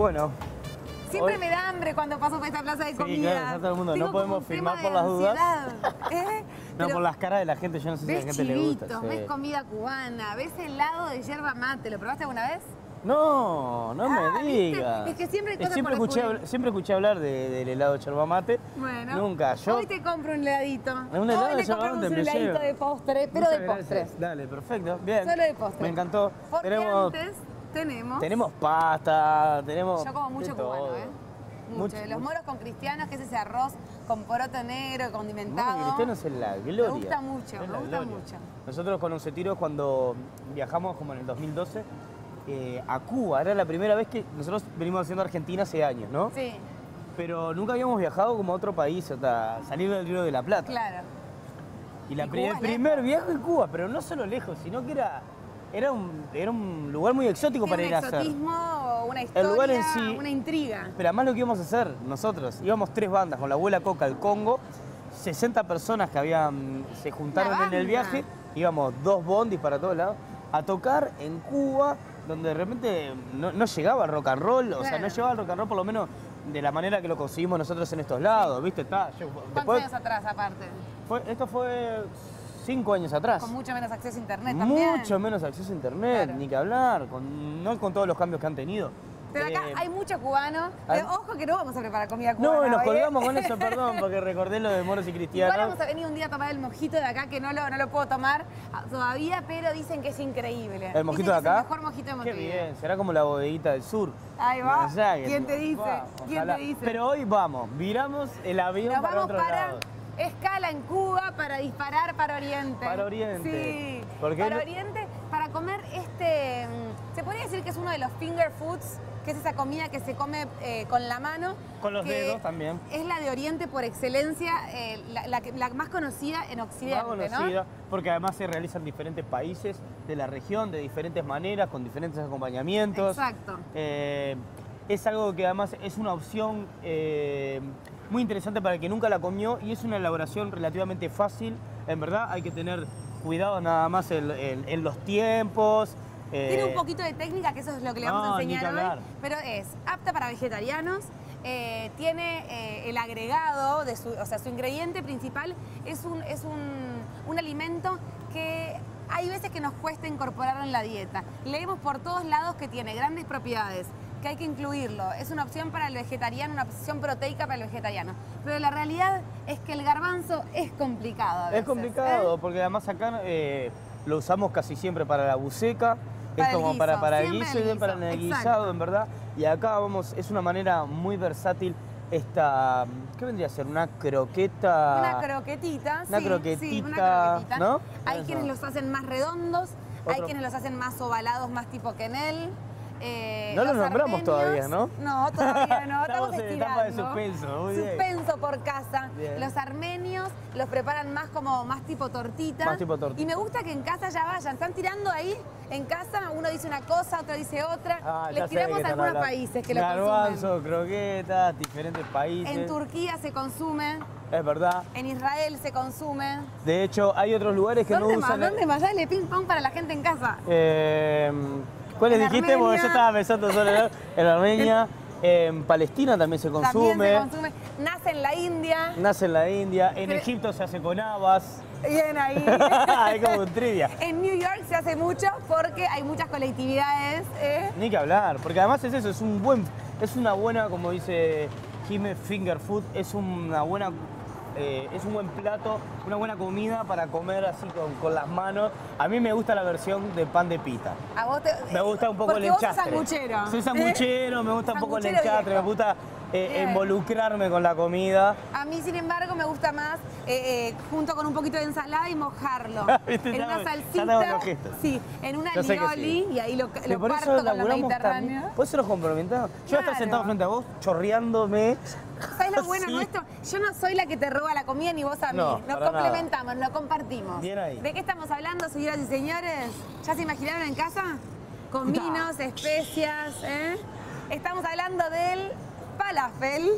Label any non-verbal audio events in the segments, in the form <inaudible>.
Bueno. Siempre hoy- me da hambre cuando paso por esta plaza de Sí, comida. claro, está todo el mundo. Tengo No podemos filmar tema por las dudas. <laughs> ¿eh? No, Pero por las caras de la gente, yo no sé si a la gente le gusta. chivitos, sí. ves comida cubana, ves helado de yerba mate. ¿Lo probaste alguna vez? No, no Ah, me ¿viste? digas. Es que siempre hay cosas siempre por escuché, siempre escuché hablar de- del helado de yerba mate. Bueno. Nunca. Yo. Hoy te compro un heladito. Un helado Hoy de le yerba compramos mate, un heladito de postre, pero Muchas de gracias. postre. Dale, perfecto. Bien. Solo de postre. Me encantó. Porque tenemos, antes tenemos... tenemos pasta, tenemos. Yo como mucho cubano, todo. ¿eh? Mucho. Mucho, Los mucho. moros con cristianos, que es ese arroz con poroto negro, condimentado. Bueno, cristianos es la gloria. Me gusta mucho, me gusta gloria. mucho. Nosotros con Uncetiros cuando viajamos como en el 2012 eh, a Cuba, era la primera vez que nosotros venimos haciendo Argentina hace años, ¿no? Sí, Pero nunca habíamos viajado como a otro país, hasta salir del Río de la Plata. claro. Y la Y el primer viaje en Cuba, pero no solo lejos, sino que era, era, un, era un lugar muy exótico para ir a un hacer. exotismo, una historia, lugar en sí- una intriga. Pero además lo que íbamos a hacer nosotros, íbamos tres bandas con la abuela Coca al Congo, 60 personas que habían, se juntaron en el viaje, íbamos dos bondis para todos lados, a tocar en Cuba, donde de repente no, no llegaba el rock and roll, o sea, no llegaba el rock and roll por lo menos de la manera que lo conseguimos nosotros en estos lados, ¿viste? Está, yo- ¿Cuántos después, años atrás, aparte? fue- esto fue cinco años atrás. Con mucho menos acceso a internet también. Mucho menos acceso a internet, Claro. ni que hablar, con, no con todos los cambios que han tenido. Pero acá Eh, hay mucho cubano. hay- Eh, ojo que no vamos a preparar comida cubana. No, nos ¿eh? colgamos con eso, <laughs> perdón, porque recordé lo de moros y Igual cristianos. vamos a venir un día a tomar el mojito de acá, que no lo, no lo puedo tomar todavía, pero dicen que es increíble. ¿El mojito Dicen de acá? Es el mejor mojito de Qué bien, será como la bodeguita del sur. Ahí va. ¿Quién te dice? ¿Quién te dice? Pero hoy vamos, viramos el avión Nos para vamos otro para lado. Escala en Cuba para disparar para Oriente. Para Oriente. Sí. Porque para Oriente, para comer este. mm, Se podría decir que es uno de los finger foods, que es esa comida que se come eh, con la mano. Con los dedos también. Es la de Oriente por excelencia, eh, la, la que- la más conocida en Occidente, Más conocida, porque además se realiza en diferentes países de la región, de diferentes maneras, con diferentes acompañamientos. Exacto. Eh, es algo que además es una opción eh, muy interesante para el que nunca la comió y es una elaboración relativamente fácil. En verdad hay que tener cuidado nada más en, en- en los tiempos. eh, Tiene un poquito de técnica, que eso es lo que le vamos no, a enseñar hoy, pero es apta para vegetarianos. eh, tiene el agregado, de su, o sea, su ingrediente principal es un, es un, un alimento que hay veces que nos cuesta incorporarlo en la dieta. Leemos por todos lados que tiene grandes propiedades, que hay que incluirlo. Es una opción para el vegetariano, una opción proteica para el vegetariano. Pero la realidad es que el garbanzo es complicado. a Es veces, complicado ¿eh? porque además acá eh, lo usamos casi siempre para la buceca. Para es como para, guiso, para el guiso el y para el exacto. guisado, en verdad. Y acá vamos, es una manera muy versátil esta, ¿qué vendría a ser? Una croqueta. Una croquetita, Una sí, sí, una croquetita. ¿no? Hay Eso. quienes los hacen más redondos, hay quienes los hacen más ovalados, más tipo quenel. Eh, No los nombramos todavía, ¿no? No, todavía no, <laughs> Estamos en etapa de suspenso, muy bien. Suspenso por casa. Bien. Los armenios los preparan más como más tipo tortita. Más tipo tortita. Y me gusta que en casa ya vayan, están tirando ahí en casa, uno dice una cosa, otro dice otra. Ah, Les tiramos a algunos hablando. países que lo consumen. Croquetas, diferentes países. En Turquía se consume, Es verdad. en Israel se consume. De hecho, hay otros lugares que no ¿Dónde más? usan. ¿Dónde más? Dale ping pong para la gente en casa. Eh, ¿Cuáles dijiste? Porque yo estaba pensando solo en- en Armenia. <laughs> En Palestina también se consume. También se consume. Nace en la India. Nace en la India. En Pero- Egipto se hace con habas. Bien ahí. <laughs> Hay como un trivia. <laughs> en New York se hace mucho porque hay muchas colectividades. ¿eh? Ni que hablar, porque además es eso, es un buen, es una buena, como dice Jime Finger Food, es una buena, eh, es un buen plato, una buena comida para comer así con, con las manos. A mí me gusta la versión de pan de pita. A vos te- Me gusta un poco el vos sos enchastre. sanguchero. Soy sanguchero, me gusta un poco el enchastre, me gusta eh, involucrarme con la comida. A mí, sin embargo, me gusta más eh, junto con un poquito de ensalada y mojarlo. <laughs> Viste, en una salsita. Sí, en una Yo sé que lioli sí. y ahí lo, lo por parto eso con la laburamos mediterránea. también. Por eso nos comprometemos. Yo voy a estar Claro. sentado frente a vos, chorreándome. ¿Sabes lo <laughs> bueno Sí. nuestro? Yo no soy la que te roba la comida ni vos a mí. No, Nos para nada. complementamos, lo compartimos. Bien ahí. ¿De qué estamos hablando, señoras y señores? ¿Ya se imaginaron en casa? Con vinos, especias, ¿eh? Estamos hablando del falafel.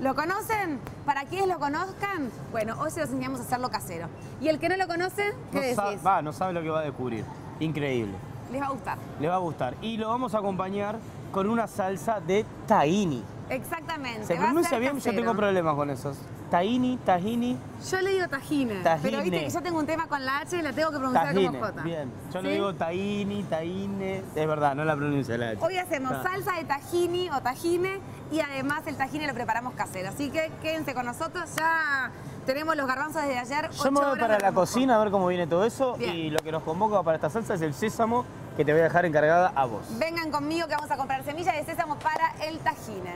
¿Lo conocen? Para quienes lo conozcan, bueno, hoy se los enseñamos a hacerlo casero. Y el que no lo conoce, ¿qué No, decís? va, no sabe lo que va a descubrir. Increíble. Les va a gustar. Le va a gustar. Y lo vamos a acompañar con una salsa de tahini. Exactamente. ¿Se pronuncia bien? Yo casero. tengo problemas con esos. Tahini, tahini, Yo le digo tajine, pero viste que yo tengo un tema con la H y la tengo que pronunciar tahine. como J. Bien. Yo ¿Sí? le digo tahini, tahine. Es verdad, no la pronuncio la H. Hoy hacemos Ah. salsa de tajini o tajine y además el tajine lo preparamos casero. Así que quédense con nosotros, ya tenemos los garbanzos desde ayer. Yo me voy para la cocina a ver cómo viene todo eso Bien. y lo que nos convoca para esta salsa es el sésamo que te voy a dejar encargada a vos. Vengan conmigo que vamos a comprar semillas de sésamo para el tajine.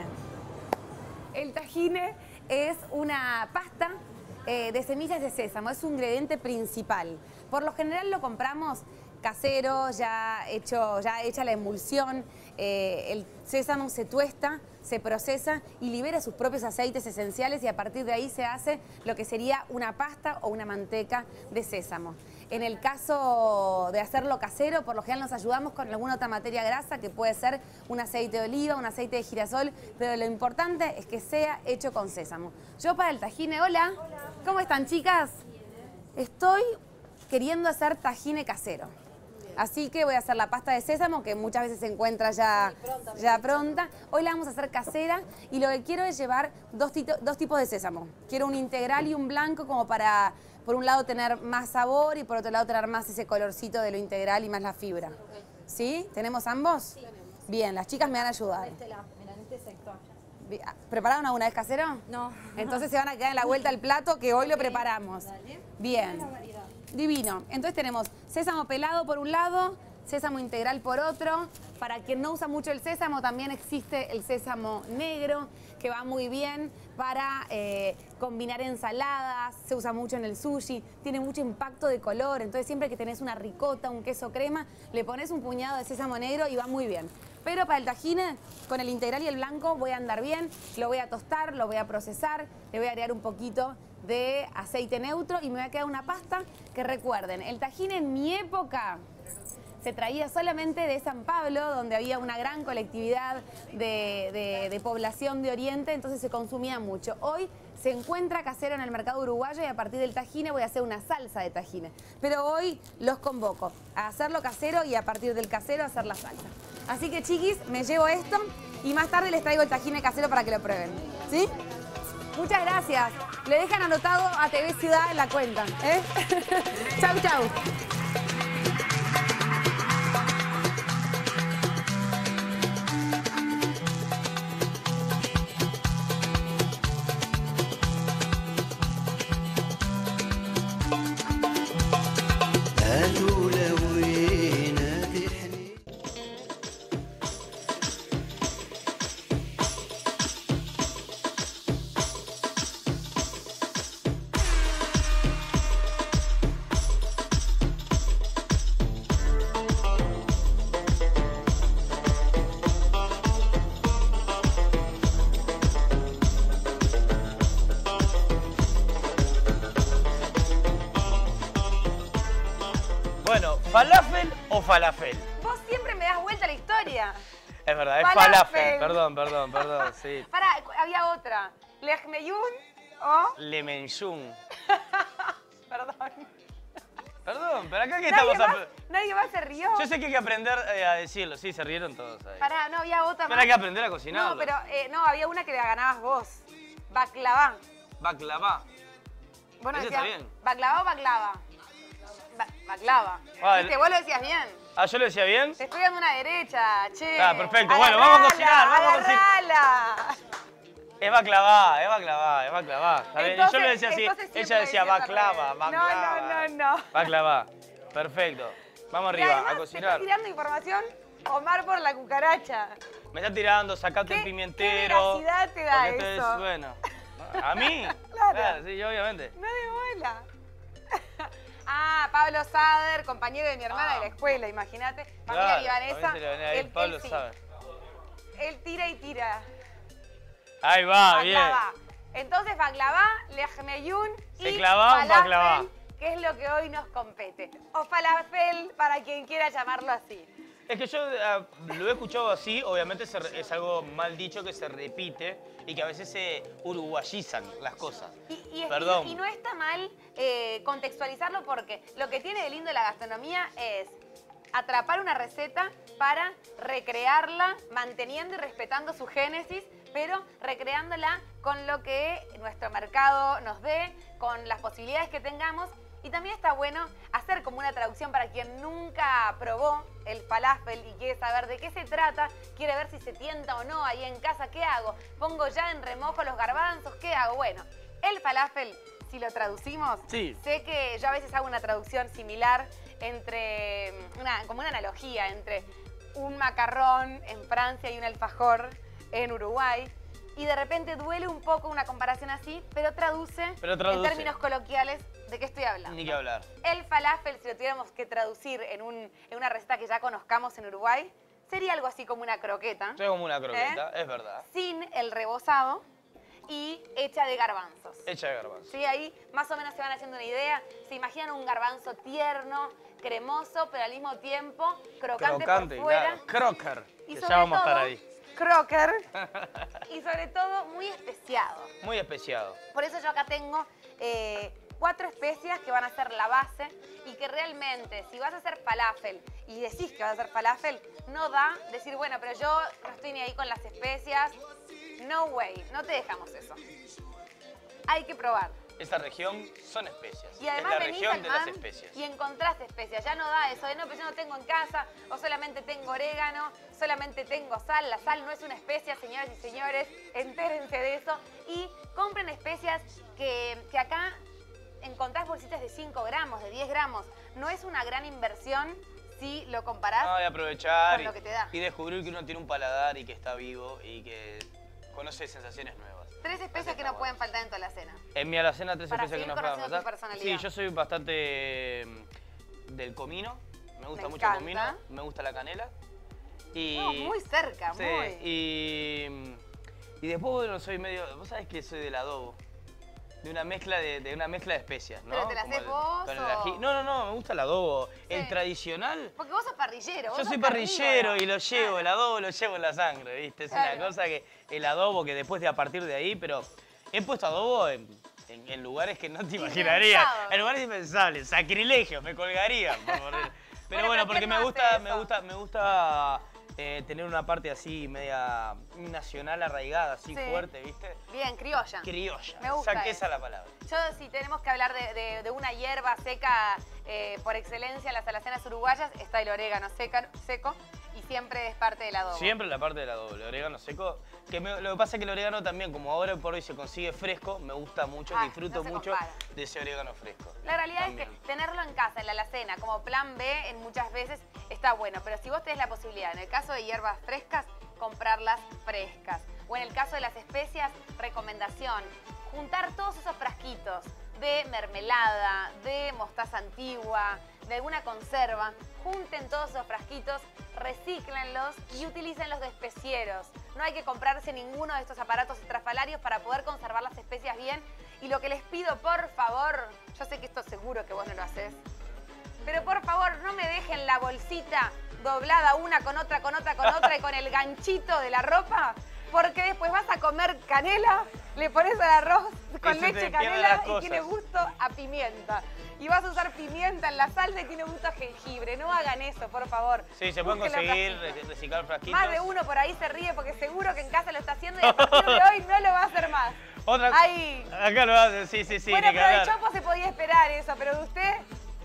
El tajine es una pasta eh, de semillas de sésamo, es un ingrediente principal. Por lo general lo compramos casero, ya, hecho, ya hecha la emulsión. eh, el sésamo se tuesta, se procesa y libera sus propios aceites esenciales y a partir de ahí se hace lo que sería una pasta o una manteca de sésamo. En el caso de hacerlo casero, por lo general nos ayudamos con alguna otra materia grasa que puede ser un aceite de oliva, un aceite de girasol, pero lo importante es que sea hecho con sésamo. Yo para el tajine, hola. ¿Cómo están chicas? Estoy queriendo hacer tajine casero. Así que voy a hacer la pasta de sésamo, que muchas veces se encuentra ya, ya pronta. Hoy la vamos a hacer casera y lo que quiero es llevar dos tipos de sésamo. Quiero un integral y un blanco como para, por un lado, tener más sabor y por otro lado, tener más ese colorcito de lo integral y más la fibra. ¿Sí? ¿Tenemos ambos? Bien, las chicas me van a ayudar. Este lado, en este sector. Bi- ¿Prepararon alguna vez casero? No. Entonces se van a quedar en la vuelta al plato que hoy lo preparamos. Dale. Bien. Divino. Entonces tenemos sésamo pelado por un lado, sésamo integral por otro. Para quien no usa mucho el sésamo, también existe el sésamo negro, que va muy bien para eh, combinar ensaladas, se usa mucho en el sushi, tiene mucho impacto de color, entonces siempre que tenés una ricota, un queso crema, le pones un puñado de sésamo negro y va muy bien. Pero para el tajine, con el integral y el blanco voy a andar bien, lo voy a tostar, lo voy a procesar, le voy a agregar un poquito de aceite neutro y me va a quedar una pasta que recuerden, el tajine en mi época se traía solamente de San Pablo, donde había una gran colectividad de, población de Oriente, entonces se consumía mucho. Hoy se encuentra casero en el mercado uruguayo y a partir del tajine voy a hacer una salsa de tajine. Pero hoy los convoco a hacerlo casero y a partir del casero hacer la salsa. Así que chiquis, me llevo esto y más tarde les traigo el tajine casero para que lo prueben. ¿Sí? Muchas gracias. Le dejan anotado a TV Ciudad en la cuenta. ¿eh? <laughs> chau, chau. Otra. Lejmeyun o... Lemenjun. <laughs> Perdón. Perdón, pero acá que estamos... más, a- nadie más se rió. Yo sé que hay que aprender eh, a decirlo. Sí, se rieron todos ahí. Pará, no, había otra Pero hay que aprender a cocinarlo. No, pero eh, no, había una que la ganabas vos. Baklava. Baklava. Vos no Ese decías está bien. baklava o baklava. Ba- baklava. Ah, Viste, el- vos lo decías bien. Ah, ¿yo lo decía bien? Te estoy dando una derecha, che. Ah, perfecto. Bueno, vamos a cocinar, vamos a cocinar. Es baklava, es baklava, es baklava. ¿Está bien? Y yo Entonces- lo decía así. entonces Ella decía decías al baklava, revés. baklava. No, no, no, no. Baklava. Perfecto. Vamos arriba, además, a ¿Me cocinar. estás tirando información? Omar por la cucaracha. Me está tirando, sacate ¿Qué- el pimentero. qué veracidad te da esto es- eso? bueno. <laughs> ¿A mí? Claro. sí, obviamente. No de bola. <laughs> ah, Pablo Sader, compañero de mi hermana de la escuela, imagínate. Familia Claro, libanesa. Él- Pablo sí. sabe. Él tira y tira. Ahí va, bien. Entonces, baklava, lejmeyun ¿Se y clava o falafel, baklava? que es lo que hoy nos compete. O falafel, para quien quiera llamarlo así. Es que yo ah, lo he escuchado así, obviamente se es algo mal dicho que se repite y que a veces se uruguayizan las cosas. Y, Perdón. y no está mal eh, contextualizarlo porque lo que tiene de lindo la gastronomía es atrapar una receta para recrearla, manteniendo y respetando su génesis, pero recreándola con lo que nuestro mercado nos dé, con las posibilidades que tengamos. Y también está bueno hacer como una traducción para quien nunca probó el falafel y quiere saber de qué se trata, quiere ver si se tienta o no ahí en casa, ¿qué hago? ¿Pongo ya en remojo los garbanzos? ¿Qué hago? Bueno, el falafel, si lo traducimos, Sí. sé que yo a veces hago una traducción similar entre, una, como una analogía entre un macarrón en Francia y un alfajor en Uruguay. Y de repente duele un poco una comparación así, pero traduce, Pero traduce. en términos coloquiales de qué estoy hablando. Ni que hablar. El falafel, si lo tuviéramos que traducir en, un- en una receta que ya conozcamos en Uruguay, sería algo así como una croqueta, Soy como una croqueta, ¿Eh? es verdad. sin el rebozado y hecha de garbanzos. Hecha de garbanzo. Sí, ahí más o menos se van haciendo una idea. Se imaginan un garbanzo tierno, cremoso, pero al mismo tiempo crocante, Crocante, por fuera. claro. Crocker. Y que sobre ya vamos a todo, estar ahí. Crocker. <laughs> y sobre todo, muy especiado. Muy especiado. Por eso yo acá tengo eh, cuatro especias que van a ser la base y que realmente, si vas a hacer falafel y decís que vas a hacer falafel, no da decir, bueno, pero yo no estoy ni ahí con las especias. No way, no te dejamos eso. Hay que probar. Esta región son especias. Y además es la venís región al de las especias. y encontrás especias. Ya no da eso de no, pero yo no tengo en casa, o solamente tengo orégano, solamente tengo sal. La sal no es una especia, señoras y señores, entérense de eso. Y compren especias que, que acá encontrás bolsitas de 5 gramos, de 10 gramos. No es una gran inversión si lo comparás. No, y aprovechar con y, lo que te da. y descubrir que uno tiene un paladar y que está vivo y que conoce sensaciones nuevas. Tres especias que no pueden faltar en toda la cena. En mi alacena tres Para especias que conociendo tu faltar. personalidad. Sí, yo soy bastante mm, del comino. Me gusta Me mucho el comino. Me gusta la canela. Y, No, muy cerca, sí, muy. Y, mm, y después bueno, soy medio. Vos sabés que soy del adobo. De una mezcla de, de una mezcla de especias, ¿no? ¿Pero te la haces vos con o-. No, no, no, me gusta el adobo. Sí. El tradicional. Porque vos sos parrillero. vos Yo sos soy parrillero carnívoro. y lo llevo, el adobo lo llevo en la sangre, ¿viste? Es Claro. una cosa que el adobo que después de a partir de ahí, pero he puesto adobo en, en- en lugares que no te imaginarías. En lugares impensables, sacrilegios, me por poner. <laughs> Pero Bueno, porque ¿quién me gusta, me gusta, me gusta eh, tener una parte así media nacional arraigada, así Sí. fuerte, ¿viste? Bien, criolla. Criolla. Me gusta eso. esa la palabra. Yo, si tenemos que hablar de, de- de una hierba seca eh, por excelencia en las alacenas uruguayas, está el orégano seca- seco siempre es parte del adobo. Siempre la parte del adobo, el orégano seco. Que me- lo que pasa es que el orégano también, como ahora por hoy se consigue fresco, me gusta mucho, Ah, disfruto no mucho compara. de ese orégano fresco. La realidad es que tenerlo en casa, en la alacena, como plan B, en muchas veces está bueno. Pero si vos tenés la posibilidad, en el caso de hierbas frescas, comprarlas frescas. O en el caso de las especias, recomendación, juntar todos esos frasquitos de mermelada, de mostaza antigua, de alguna conserva, junten todos esos frasquitos, recíclenlos y utilícenlos de especieros. No hay que comprarse ninguno de estos aparatos estrafalarios para poder conservar las especias bien. Y lo que les pido, por favor, yo sé que esto seguro que vos no lo haces, pero por favor no me dejen la bolsita doblada una con otra, con otra, con otra y con el ganchito de la ropa, porque después vas a comer canela, le pones al arroz con leche canela y tiene gusto a pimienta. Y vas a usar pimienta en la salsa y tiene gusto a jengibre. No hagan eso, por favor. Sí, se pueden conseguir, reciclar frasquitos. Más de uno por ahí se ríe porque seguro que en casa lo está haciendo y a <laughs> partir de hoy no lo va a hacer más. Otra Ahí. Acá lo hace, sí, sí, sí. bueno, pero de. Chopo se podía esperar eso, pero de usted,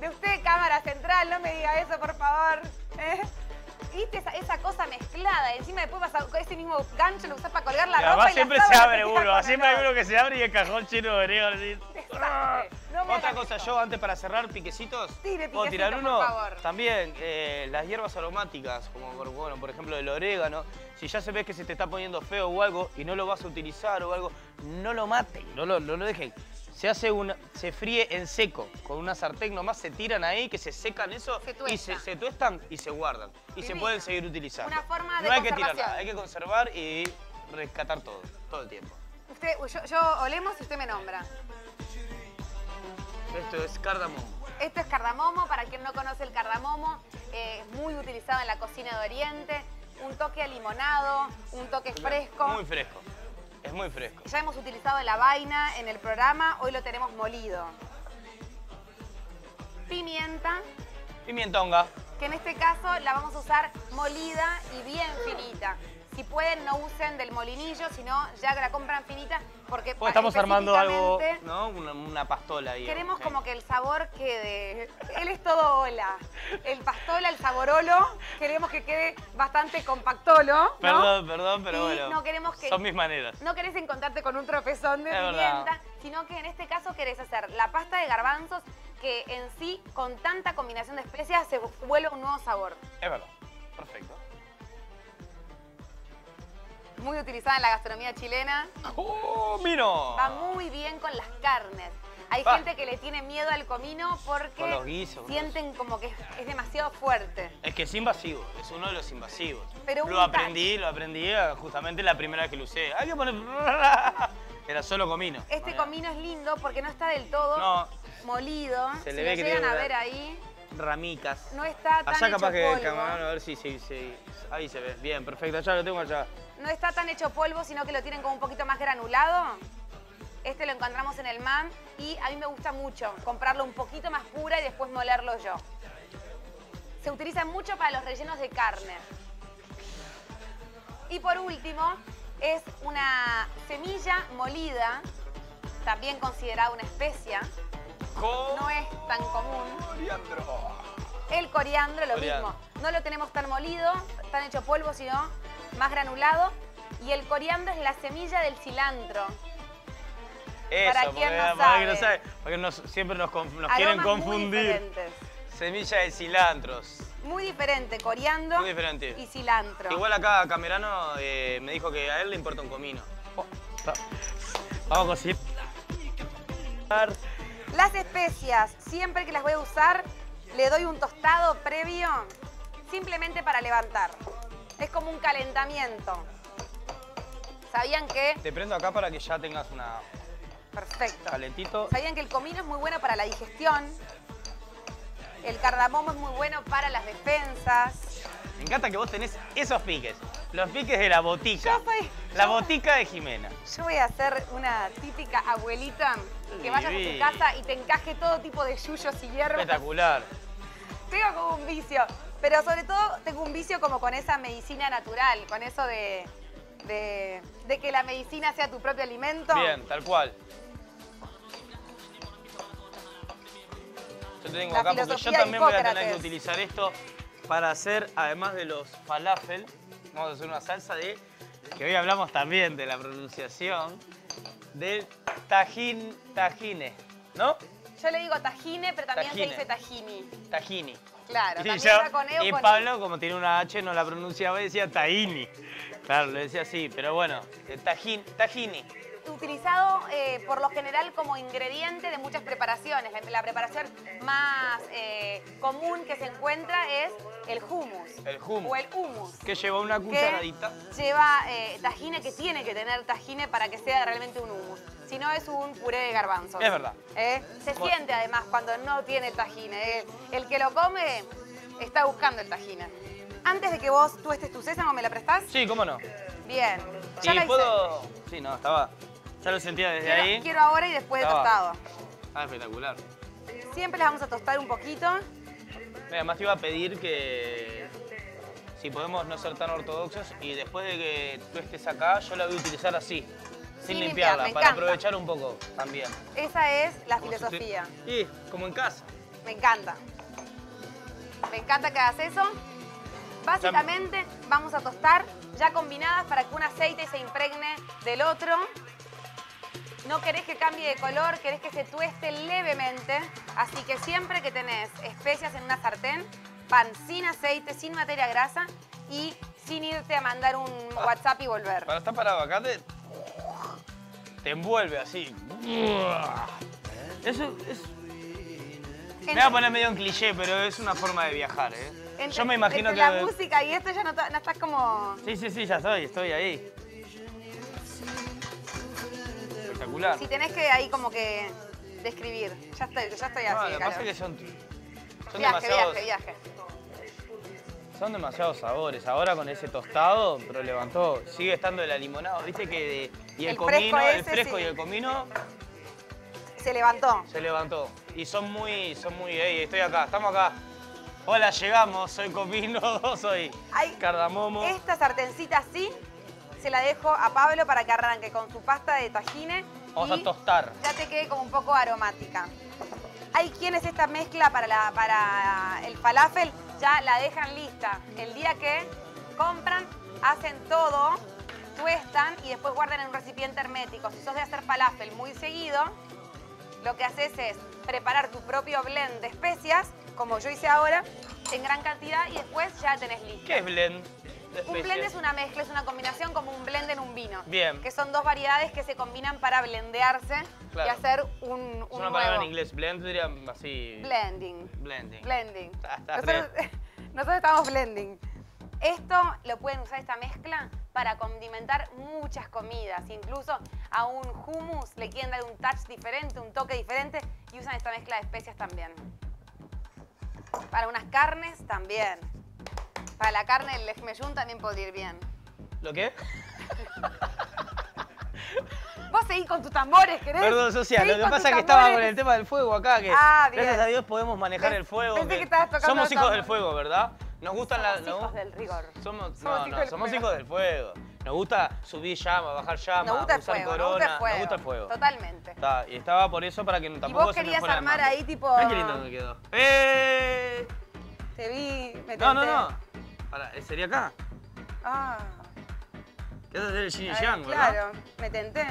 de usted, cámara central, no me diga eso, por favor. <laughs> ¿eh? ¿Viste esa, esa cosa mezclada? Encima después vas a, con ese mismo gancho lo usás para colgar la Y ropa además siempre la se abre uno, siempre hay uno que se abre y el cajón lleno de así. No me Otra cosa, eso. yo antes para cerrar, piquecitos, Tire ¿puedo tirar uno? por favor. También eh, las hierbas aromáticas, como por, bueno, por ejemplo el orégano, si ya se ve que se te está poniendo feo o algo y no lo vas a utilizar o algo, no lo maten, no lo, no lo dejen. Se hace una, se fríe en seco, con una sartén nomás se tiran ahí, que se secan eso Se y se, se tuestan y se guardan. Y se pueden seguir utilizando. Una forma de no hay que tirar nada, hay que conservar y rescatar todo, todo el tiempo. Usted, yo, yo olemos y usted me nombra. Esto es cardamomo. Esto es cardamomo, para quien no conoce el cardamomo, eh, es muy utilizado en la cocina de Oriente. Un toque limonado, un toque fresco. Muy fresco. Es muy fresco. Ya hemos utilizado la vaina en el programa, hoy lo tenemos molido. Pimienta, Pimientonga. que en este caso la vamos a usar molida y bien finita. Si pueden, no usen del molinillo, sino ya que la compran finita, porque Porque estamos armando algo, ¿no? Una, una pastola ahí. Queremos ok. como que el sabor quede. Él es todo hola. El pastola, el saborolo, queremos que quede bastante compactolo. ¿no? Perdón, perdón, pero Y bueno. no queremos que- Son mis maneras. No querés encontrarte con un tropezón de Es pimienta, verdad. sino que en este caso querés hacer la pasta de garbanzos que en sí, con tanta combinación de especias, se vuelve un nuevo sabor. Es verdad. Perfecto. Muy utilizada en la gastronomía chilena. ¡Comino! Va muy bien con las carnes. Hay Va. gente que le tiene miedo al comino porque Con los guisos, sienten como que es, es demasiado fuerte. Es que es invasivo, es uno de los invasivos. Pero lo aprendí, lo aprendí eh, justamente la primera vez que lo usé. Hay que poner... <laughs> Era solo comino. Este No, comino es lindo porque no está del todo No, molido. Se si le ve que llegan a ver ahí, ramicas. no está tan Allá hecho capaz que polvo. el camarón, a ver si, si, si- Ahí se ve. Bien, perfecto. Allá lo tengo allá. No está tan hecho polvo, sino que lo tienen como un poquito más granulado. Este lo encontramos en el MAM y a mí me gusta mucho comprarlo un poquito más pura y después molerlo yo. Se utiliza mucho para los rellenos de carne. Y por último, es una semilla molida, también considerada una especia. No es tan común. Coriandro. El coriandro, lo mismo. No lo tenemos tan molido, tan hecho polvo, sino más granulado. Y el coriandro es la semilla del cilantro. Eso, Para quien no para quien no sabe. Porque nos- siempre nos, conf- nos quieren confundir. Semilla de cilantros. Muy diferente, coriandro Muy diferente. y cilantro. Igual acá Camerano eh, me dijo que a él le importa un comino. Oh. Vamos a cocinar. Las especias, siempre que las voy a usar, le doy un tostado previo, simplemente para levantar. Es como un calentamiento. ¿Sabían que? Te prendo acá para que ya tengas una Perfecto. calentito. ¿Sabían que el comino es muy bueno para la digestión? El cardamomo es muy bueno para las defensas. Me encanta que vos tenés esos piques. Los piques de la botica. Yo soy- La yo- botica de Jimena. Yo voy a hacer una típica abuelita que vayas a tu casa y te encaje todo tipo de yuyos y hierbas. Espectacular. Tengo como un vicio, pero sobre todo tengo un vicio como con esa medicina natural, con eso de, de, de que la medicina sea tu propio alimento. Bien, tal cual. Yo te tengo La acá porque yo también voy a tener que utilizar esto para hacer, además de los falafel, vamos a hacer una salsa de, que hoy hablamos también de la pronunciación, del tajín, tajine, ¿no? Yo le digo tajine, pero también Tajine. se dice tajini. Tajini. Claro, Y, también yo- con E o y con I. Pablo, como tiene una H, no la pronunciaba y decía tahini. Claro, le decía así, pero bueno, eh, tajín, tajini. utilizado eh, por lo general como ingrediente de muchas preparaciones. La, la preparación más eh, común que se encuentra es el hummus. El hummus. O el hummus. Que lleva una cucharadita. lleva eh, tajine, que tiene que tener tajine para que sea realmente un hummus. Si no, es un puré de garbanzos. Es verdad. ¿Eh? Se Bueno. siente además cuando no tiene el tajine. El, que lo come está buscando el tajine. Antes de que vos tuestes tu sésamo, ¿me la prestás? Sí, cómo no. Bien. Ya y la hice. puedo. Sí, no, estaba. Ya lo sentía desde Quiero, ahí. quiero ahora y después de tostado. Ah, espectacular. Siempre las vamos a tostar un poquito. Mira, Además te iba a pedir que si podemos no ser tan ortodoxos y después de que tú estés acá, yo la voy a utilizar así, sin, Sin limpiar, limpiarla, para encanta. aprovechar un poco también. Esa es la Como si filosofía. te- Y como en casa. Me encanta. Me encanta que hagas eso. Básicamente vamos a tostar ya combinadas para que un aceite se impregne del otro. No querés que cambie de color, querés que se tueste levemente. Así que siempre que tenés especias en una sartén, pan sin aceite, sin materia grasa y sin irte a mandar un <laughs> WhatsApp y volver. Para estar parado acá te, te envuelve así. Eso es. Me voy a poner medio en cliché, pero es una forma de viajar, ¿eh? Entre- Yo me imagino entre que. la música y esto ya no, estás como... Sí, sí, sí, ya estoy, estoy ahí. Espectacular. Si tenés que ahí como que describir. Ya estoy, ya estoy así. No, lo que pasa es que son, son Viaje, demasiados, viaje, viaje. son demasiados sabores. Ahora con ese tostado, pero levantó, sigue estando el limonado, viste que de- y el, El comino, fresco el fresco sí. y el comino Se levantó. se levantó. Y son muy, son muy, estoy acá, estamos acá. Hola, llegamos. Soy comino, <laughs> soy Ay, cardamomo. Esta sartencita así se la dejo a Pablo para que arranque con su pasta de tajine. Vamos y a tostar. Ya te quede como un poco aromática. Hay quienes esta mezcla para, la- para el falafel ya la dejan lista. El día que compran, hacen todo, tuestan y después guardan en un recipiente hermético. Si sos de hacer falafel muy seguido, lo que haces es preparar tu propio blend de especias, como yo hice ahora, en gran cantidad y después ya tenés listo. ¿Qué es blend? de Un blend es una mezcla, es una combinación como un blend en un vino. Bien. Que son dos variedades que se combinan para blendearse y Claro. hacer un, un Es una nuevo. palabra en inglés. Blend diría así. Blending. Blending. Blending. Está- está nosotros, <laughs> nosotros estamos blending. Esto lo pueden usar esta mezcla para condimentar muchas comidas. Incluso a un hummus le quieren dar un touch diferente, un toque diferente y usan esta mezcla de especias también. Para unas carnes también. Para la carne el lejmeyún también podría ir bien. ¿Lo qué? Vos seguís con tus tambores, ¿querés? Perdón, social. Lo que pasa es que estaba con el tema del fuego acá, que Ah, gracias a Dios podemos manejar Pens- el fuego. pensé que estabas tocando somos hijos del fuego, ¿verdad? Nos gustan las... Somos hijos del rigor. Somos, Somos no, hijos no, del somos fuego. hijos del fuego. Nos gusta subir llama, bajar llama, Nos gusta el usar fuego, corona. nos gusta el fuego. Nos gusta el fuego. Totalmente. Está, y estaba por eso para que no- Y tampoco vos se me querías fuera el armar ahí tipo... Mirá qué lindo me quedó. ¡Eh! Te vi, me No, no, tenté. no. Pará, ¿eh, ¿sería acá? Ah, ¿Qué es el yin y ahí, yang, verdad? claro, me tenté.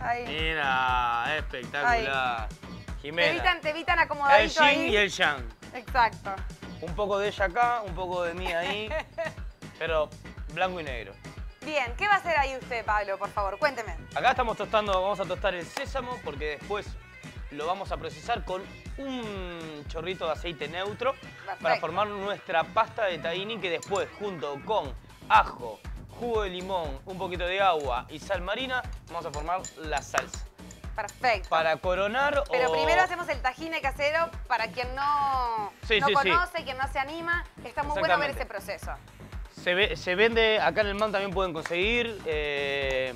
Ahí. Mira, espectacular. Te vi Jimena. te vi tan El acomodadito yin ahí. y el yang. Exacto. Un poco de ella acá, un poco de mí ahí, <laughs> pero blanco y negro. Bien, ¿qué va a hacer ahí usted, Pablo, por favor? Cuénteme. Acá estamos tostando, vamos a tostar el sésamo porque después lo vamos a procesar con un chorrito de aceite neutro para formar nuestra pasta de tahini que después junto con ajo, jugo de limón, un poquito de agua y sal marina vamos a formar la salsa. Perfecto. Para coronar Pero o... primero hacemos el tajine casero para quien no, Sí, no sí, sí. conoce, quien no se anima. Está muy bueno ver ese proceso. Se, ve- se vende, acá en el MAN también pueden conseguir eh,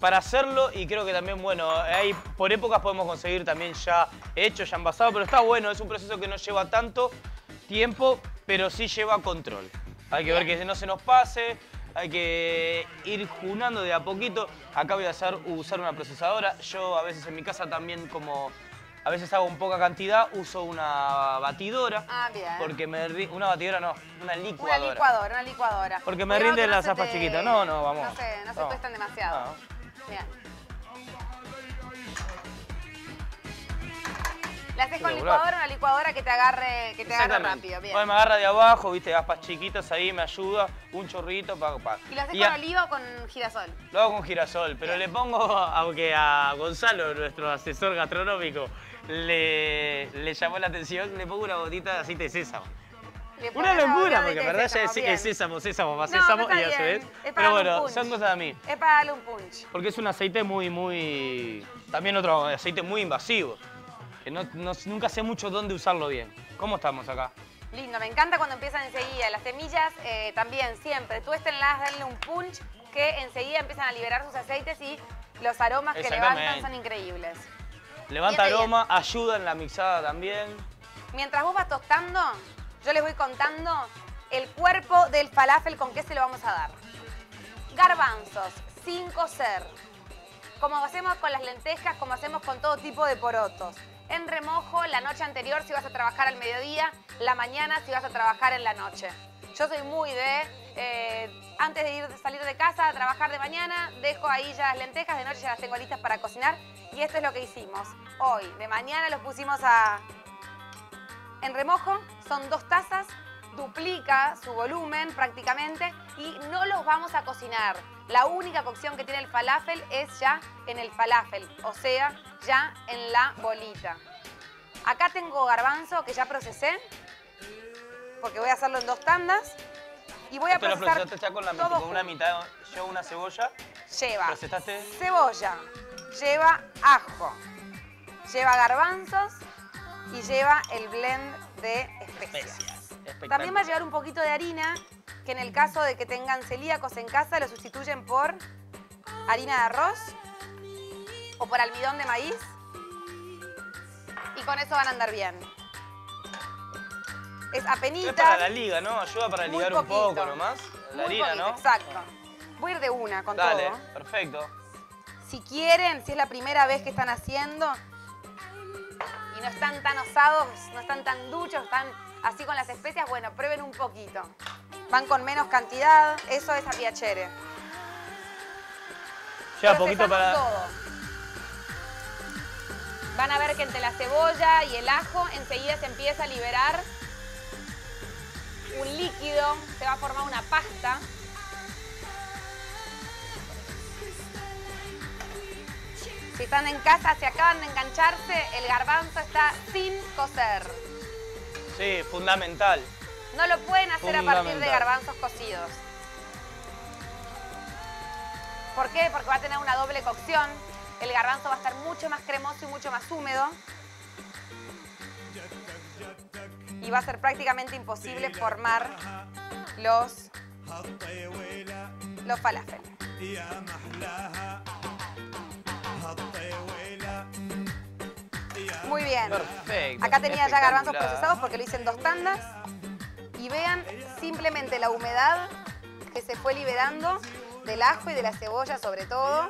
para hacerlo y creo que también, bueno, hay, por épocas podemos conseguir también ya hecho, ya envasado, pero está bueno, es un proceso que no lleva tanto tiempo, pero sí lleva control. Hay que ver que no se nos pase, hay que ir junando de a poquito. Acá voy a hacer, usar una procesadora, yo a veces en mi casa también como... A veces hago un poca cantidad, uso una batidora. Ah, bien. Porque me una batidora no, una Una licuadora. licuadora, una licuadora. Porque me rinden no las se zapas te- chiquitas. No, no, vamos. No se, no se No. tuestan demasiado. Bien. Le haces con licuadora, una licuadora que te agarre, que te agarre rápido. Bien. Bueno, me agarra de abajo, viste, aspas chiquitas ahí, me ayuda, un chorrito, pa, pa. ¿Y lo haces Y con a- oliva o con girasol? Lo hago con girasol, pero le pongo, aunque a Gonzalo, nuestro asesor gastronómico, le, le llamó la atención, le pongo una gotita de aceite de sésamo. Una la locura, porque en verdad ya es, es sésamo, sésamo, más No, sésamo y a su vez. Pero bueno, son cosas de mí. Es para darle un punch. Porque es un aceite muy, muy. También otro aceite muy invasivo. Que no, no- nunca sé mucho dónde usarlo bien. ¿Cómo estamos acá? Lindo, me encanta cuando empiezan enseguida. Las semillas eh, también, siempre. Tuéstenlas, denle un punch que enseguida empiezan a liberar sus aceites y los aromas que levantan son increíbles. Levanta Bien de aroma, ayuda en la mixada también. Mientras vos vas tostando, yo les voy contando el cuerpo del falafel con qué se lo vamos a dar. Garbanzos, sin cocer. Como hacemos con las lentejas, como hacemos con todo tipo de porotos. En remojo la noche anterior si vas a trabajar al mediodía, la mañana si vas a trabajar en la noche. Yo soy muy de, eh, antes de ir salir de casa a trabajar de mañana, dejo ahí ya las lentejas, de noche ya las tengo listas para cocinar. Y esto es lo que hicimos. Hoy, de mañana los pusimos a, en remojo son dos tazas, duplica su volumen prácticamente y no los vamos a cocinar. La única cocción que tiene el falafel es ya en el falafel, o sea, ya en la bolita. Acá tengo garbanzo que ya procesé, porque voy a hacerlo en dos tandas. Y voy a Esto lo procesar procesaste ya con, la, todo con una mitad, yo una cebolla. Lleva ¿Procesaste? cebolla, lleva ajo, lleva garbanzos y lleva el blend de especias. Especias. También va a llevar un poquito de harina, que en el caso de que tengan celíacos en casa lo sustituyen por harina de arroz o por almidón de maíz. Y con eso van a andar bien. Es Es para apenitas. la liga, ¿no? Ayuda para ligar un poco nomás. La Muy harina, poquito, ¿no? Exacto. Voy a ir de una con Dale, todo. perfecto. Si quieren, si es la primera vez que están haciendo y no están tan osados, no están tan duchos, están así con las especias, bueno, prueben un poquito. Van con menos cantidad, eso es a piacere. Lleva poquito para. todo. Van a ver que entre la cebolla y el ajo enseguida se empieza a liberar un líquido, se va a formar una pasta. Si están en casa, se acaban de engancharse, el garbanzo está sin cocer. Sí, fundamental. No lo pueden hacer a partir de garbanzos cocidos. ¿Por qué? Porque va a tener una doble cocción. El garbanzo va a estar mucho más cremoso y mucho más húmedo. Y va a ser prácticamente imposible formar los, los falafel. Muy bien. Perfecto. Acá tenía ya garbanzos procesados porque lo hice en dos tandas. Y vean simplemente la humedad que se fue liberando del ajo y de la cebolla sobre todo.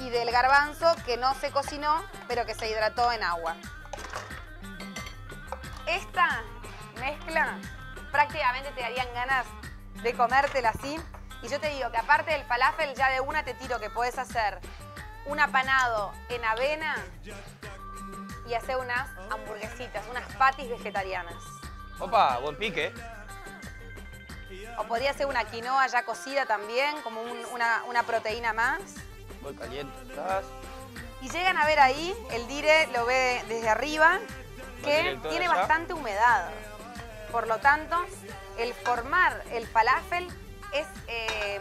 Y del garbanzo que no se cocinó, pero que se hidrató en agua. Esta mezcla prácticamente te darían ganas de comértela así. Y yo te digo que aparte del falafel, ya de una te tiro que puedes hacer un apanado en avena y hacer unas hamburguesitas, unas patis vegetarianas. Opa, buen pique. O podría ser una quinoa ya cocida también, como un- una, una proteína más. Voy caliente. estás. Y llegan a ver ahí, el dire lo ve desde arriba, que tiene allá. bastante humedad. Por lo tanto, el formar el falafel es eh,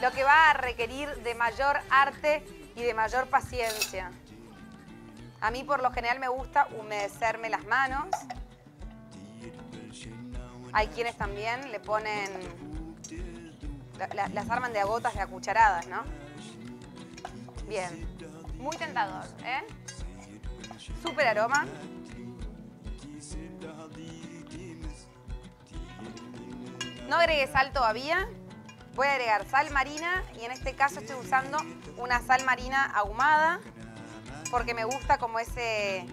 lo que va a requerir de mayor arte y de mayor paciencia. A mí por lo general me gusta humedecerme las manos. Hay quienes también le ponen, la- la- las arman de a gotas de a cucharadas, ¿no? Bien. Muy tentador, ¿eh? Súper aroma. No agregué sal todavía. Voy a agregar sal marina y en este caso estoy usando una sal marina ahumada porque me gusta como ese,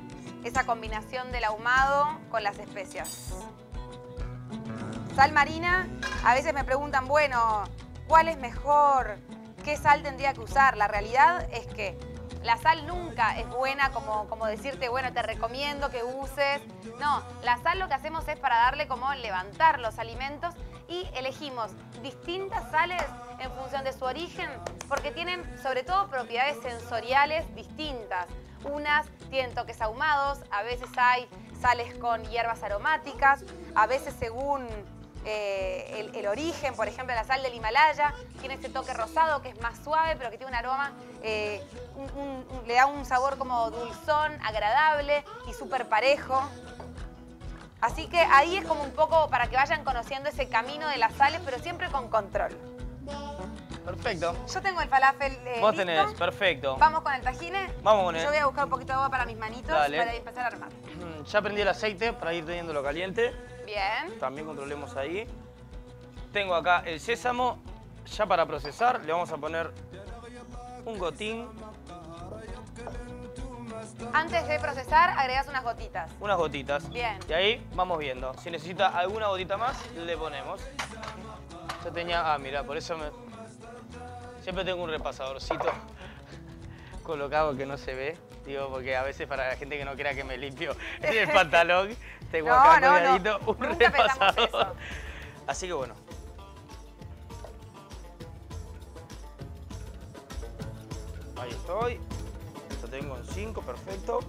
esa combinación del ahumado con las especias. Sal marina, a veces me preguntan, bueno, ¿cuál es mejor? ¿Qué sal tendría que usar? La realidad es que la sal nunca es buena como, como decirte, bueno, te recomiendo que uses. No, la sal lo que hacemos es para darle como levantar los alimentos y elegimos distintas sales en función de su origen porque tienen sobre todo propiedades sensoriales distintas. Unas tienen toques ahumados, a veces hay sales con hierbas aromáticas, a veces según eh, el, el origen, por ejemplo, la sal del Himalaya tiene este toque rosado que es más suave, pero que tiene un aroma, eh, un- un- un- le da un sabor como dulzón, agradable y súper parejo. Así que ahí es como un poco para que vayan conociendo ese camino de las sales, pero siempre con control. Perfecto. Yo tengo el falafel eh, Vos listo. tenés, perfecto. Vamos con el tajine. Vamos con él. Yo voy a buscar un poquito de agua para mis manitos Dale. para empezar a armar. Mm, Ya prendí el aceite para ir teniéndolo caliente. Bien. También controlemos ahí. Tengo acá el sésamo. Ya para procesar le vamos a poner un gotín, Antes de procesar, agregas unas gotitas. unas gotitas. Bien. Y ahí vamos viendo. Si necesita alguna gotita más, le ponemos. Yo tenía... Ah, mira, por eso me... Siempre tengo un repasadorcito colocado que no se ve. Digo, porque a veces para la gente que no quiera que me limpio <laughs> el pantalón, tengo No, acá no, no. colgadito un Nunca eso. Así que bueno. Ahí estoy. Lo tengo en 5, perfecto.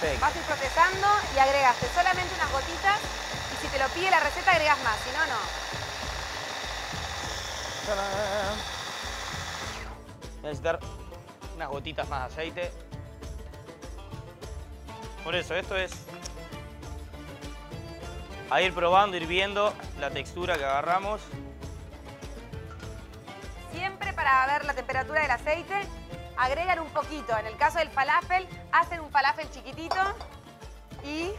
Perfecto. Vas a ir procesando y agregaste solamente unas gotitas y si te lo pide la receta agregas más, si no, no. Necesitar unas gotitas más de aceite. Por eso, esto es a ir probando, ir viendo la textura que agarramos. Siempre para ver la temperatura del aceite agregan un poquito. En el caso del falafel, hacen un falafel chiquitito y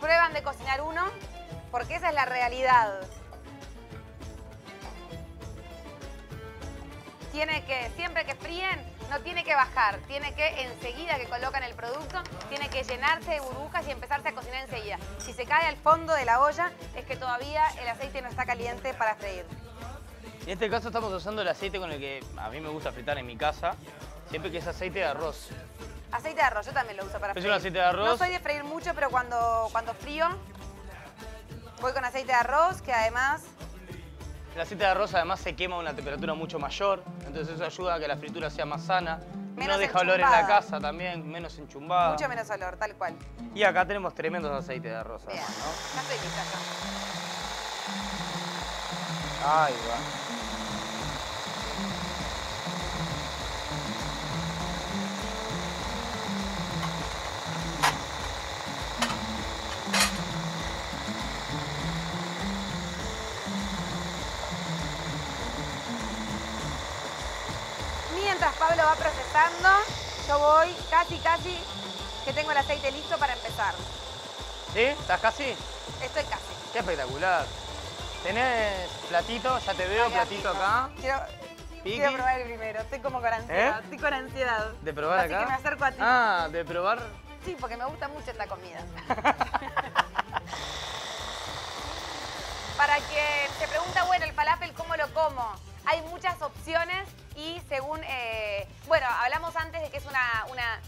prueban de cocinar uno, porque esa es la realidad. Tiene que, siempre que fríen, no tiene que bajar, tiene que enseguida que colocan el producto, tiene que llenarse de burbujas y empezarse a cocinar enseguida. Si se cae al fondo de la olla, es que todavía el aceite no está caliente para freír. En este caso estamos usando el aceite con el que a mí me gusta fritar en mi casa, siempre que es aceite de arroz. Aceite de arroz, yo también lo uso para ¿Es un freír. aceite de arroz? No soy de freír mucho, pero cuando, cuando frío, voy con aceite de arroz, que además El aceite de arroz además se quema a una temperatura mucho mayor, entonces eso ayuda a que la fritura sea más sana. Menos no deja olor en la casa también, menos enchumbada. mucho menos olor, tal cual. Y acá tenemos tremendos aceites de arroz. Bien, además, ya estoy lista yo. ¿no? Ahí va. Pablo va procesando, yo voy casi, casi que tengo el aceite listo para empezar. ¿Sí? ¿Estás casi? Estoy casi. Qué espectacular. ¿Tenés platito? Ya te veo, platito acá. Quiero, probar el primero. Estoy como con ansiedad. ¿Eh? Estoy con ansiedad. ¿De probar Así acá? que me acerco a ti. Ah, de probar. Sí, porque me gusta mucho esta comida. <laughs> Para quien se pregunta, bueno, el falafel, ¿cómo lo como? Hay muchas opciones y según, eh, bueno, hablamos antes de que es una, una-